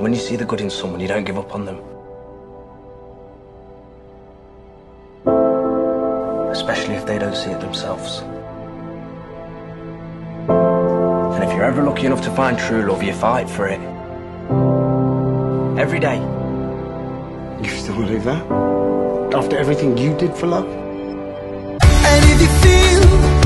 when you see the good in someone, you don't give up on them. Especially if they don't see it themselves. And if you're ever lucky enough to find true love, you fight for it. Every day. You still believe that? After everything you did for love? And if you feel